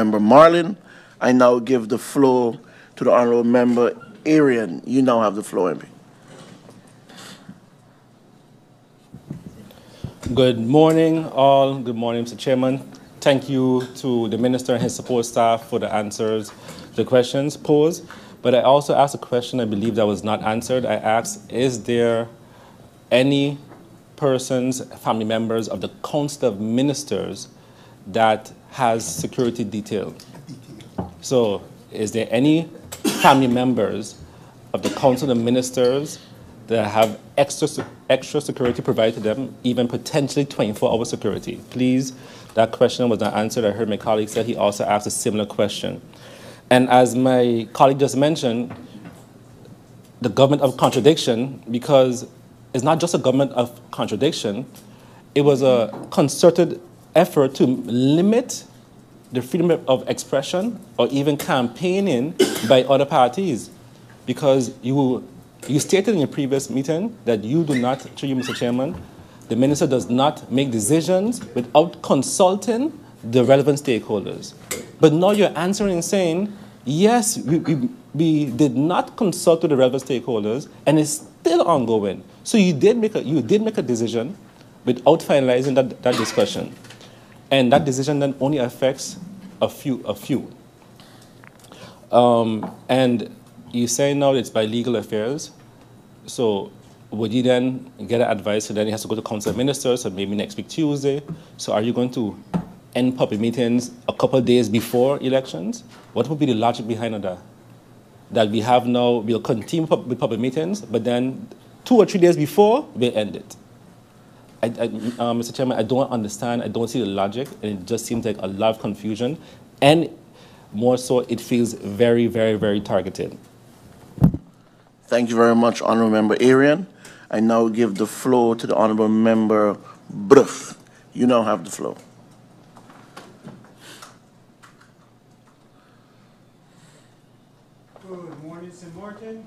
Member Marlin. I now give the floor to the Honorable Member Irion. You now have the floor, MP. Good morning, all. Good morning, Mr. Chairman. Thank you to the Minister and his support staff for the answers, to the questions posed. But I also asked a question I believe that was not answered. I asked, is there any persons, family members of the Council of Ministers that has security detail? So is there any family members of the Council of Ministers that have extra, extra security provided to them, even potentially 24-hour security? Please, that question was not answered. I heard my colleague said he also asked a similar question. And as my colleague just mentioned, the government of contradiction, because it's not just a government of contradiction, it was a concerted effort to limit the freedom of expression or even campaigning by other parties. Because you, you stated in your previous meeting that you do not, through you, Mr. Chairman, the minister does not make decisions without consulting the relevant stakeholders. But now you're answering saying, yes, we, we, we did not consult with the relevant stakeholders and it's still ongoing. So you did make a, you did make a decision without finalizing that, that discussion. And that decision then only affects a few. A few. Um, and you say now it's by legal affairs. So would you then get advice? So then he has to go to council ministers, so maybe next week Tuesday. So are you going to end public meetings a couple of days before elections? What would be the logic behind that? That we have now, we'll continue with public meetings, but then two or three days before, we'll end it. I, I, uh, Mr. Chairman, I don't understand, I don't see the logic, and it just seems like a lot of confusion, and more so, it feels very, very, very targeted. Thank you very much, Honorable Member Irion. I now give the floor to the Honorable Member Brugge. You now have the floor. Good morning, St. Martin.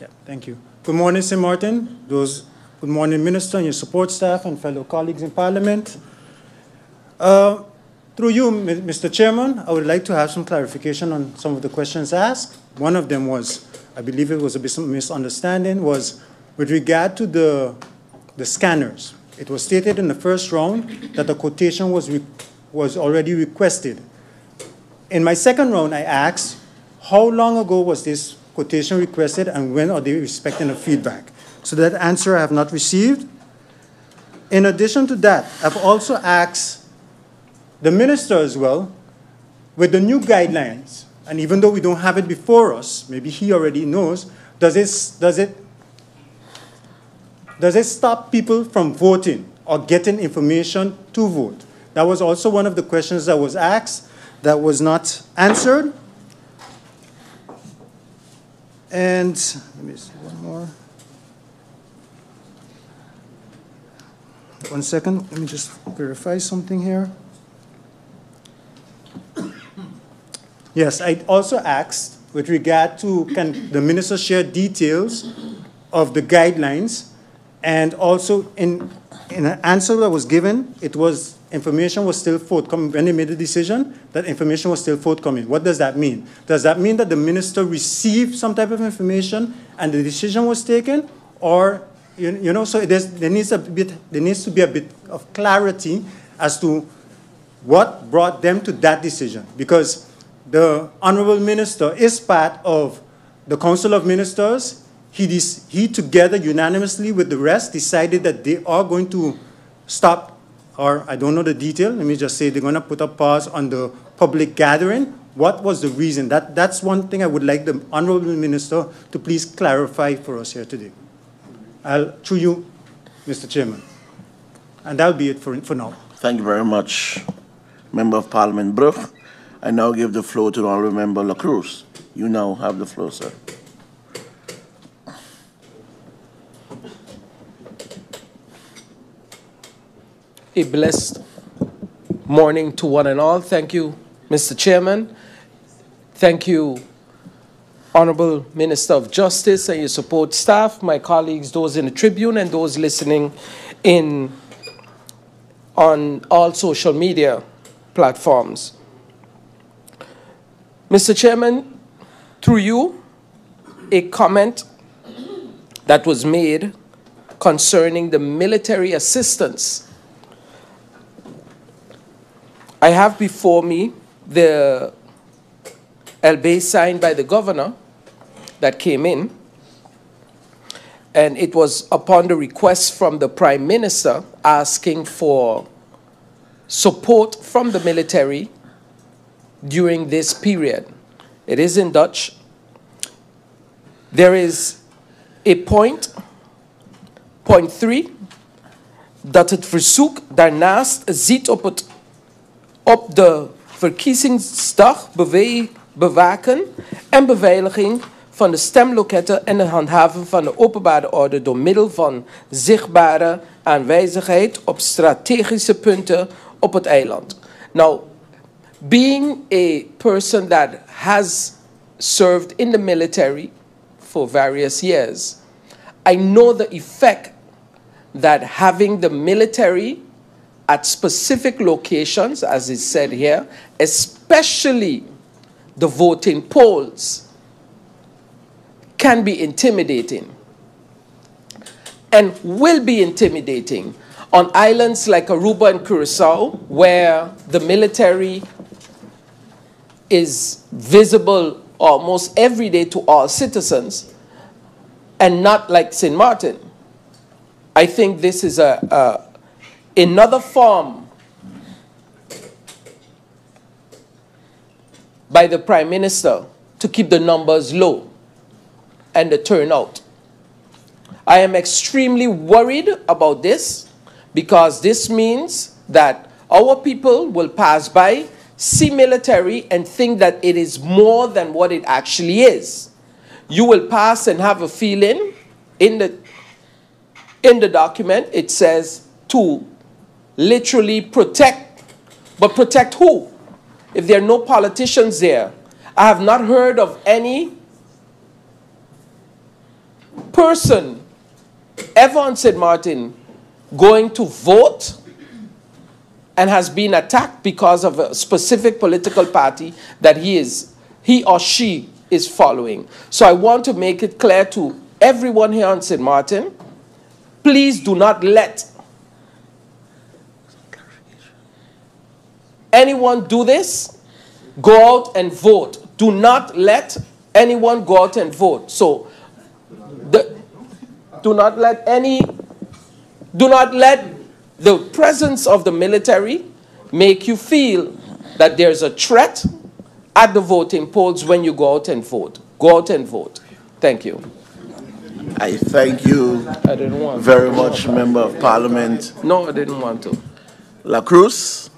Yeah. Thank you. Good morning, St. Martin. Those, good morning, Minister and your support staff and fellow colleagues in Parliament. Uh, through you, Mr. Chairman, I would like to have some clarification on some of the questions asked. One of them was, I believe it was a misunderstanding, was with regard to the, the scanners. It was stated in the first round that the quotation was, was already requested in my second round, I asked, how long ago was this quotation requested and when are they expecting a feedback? So that answer I have not received. In addition to that, I've also asked the minister as well, with the new guidelines, and even though we don't have it before us, maybe he already knows, does it, does it, does it stop people from voting or getting information to vote? That was also one of the questions that was asked that was not answered. And let me see one more. One second, let me just verify something here. Yes, I also asked with regard to can the minister share details of the guidelines and also in, in an answer that was given, it was information was still forthcoming. When they made the decision, that information was still forthcoming. What does that mean? Does that mean that the minister received some type of information and the decision was taken? Or, you, you know, so there needs, a bit, there needs to be a bit of clarity as to what brought them to that decision. Because the honorable minister is part of the Council of Ministers. He, he together unanimously with the rest decided that they are going to stop or I don't know the detail. Let me just say they're going to put a pause on the public gathering. What was the reason? That, that's one thing I would like the Honorable Minister to please clarify for us here today. I'll, through you, Mr. Chairman. And that'll be it for, for now. Thank you very much, Member of Parliament Brugge. I now give the floor to the Honorable Member La Cruz. You now have the floor, sir. A blessed morning to one and all. Thank you, Mr. Chairman. Thank you, Honorable Minister of Justice and your support staff, my colleagues, those in the Tribune and those listening in on all social media platforms. Mr. Chairman, through you, a comment that was made concerning the military assistance. I have before me the LB signed by the governor that came in, and it was upon the request from the prime minister asking for support from the military during this period. It is in Dutch. There is a point, point 3, dat het verzoek daarnaast ziet op, het, op de verkiezingsdag bewaken en beveiliging van de stemloketten en het handhaven van de openbare orde door middel van zichtbare aanwezigheid op strategische punten op het eiland. Now, being a person that has served in the military for various years, I know the effect that having the military at specific locations, as is said here, especially the voting polls, can be intimidating and will be intimidating on islands like Aruba and Curacao, where the military is visible almost every day to all citizens, and not like St. Martin. I think this is a, a another form by the prime minister to keep the numbers low and the turnout. I am extremely worried about this because this means that our people will pass by, see military, and think that it is more than what it actually is. You will pass and have a feeling in the in the document it says to literally protect, but protect who? If there are no politicians there, I have not heard of any person ever on St. Martin going to vote and has been attacked because of a specific political party that he is he or she is following. So I want to make it clear to everyone here on St. Martin, please do not let anyone do this. Go out and vote. Do not let anyone go out and vote. So the, do not let any do not let the presence of the military make you feel that there's a threat at the voting polls when you go out and vote. Go out and vote. Thank you. I thank you I didn't want very much, Member of Parliament No, I didn't want to. La Cruz.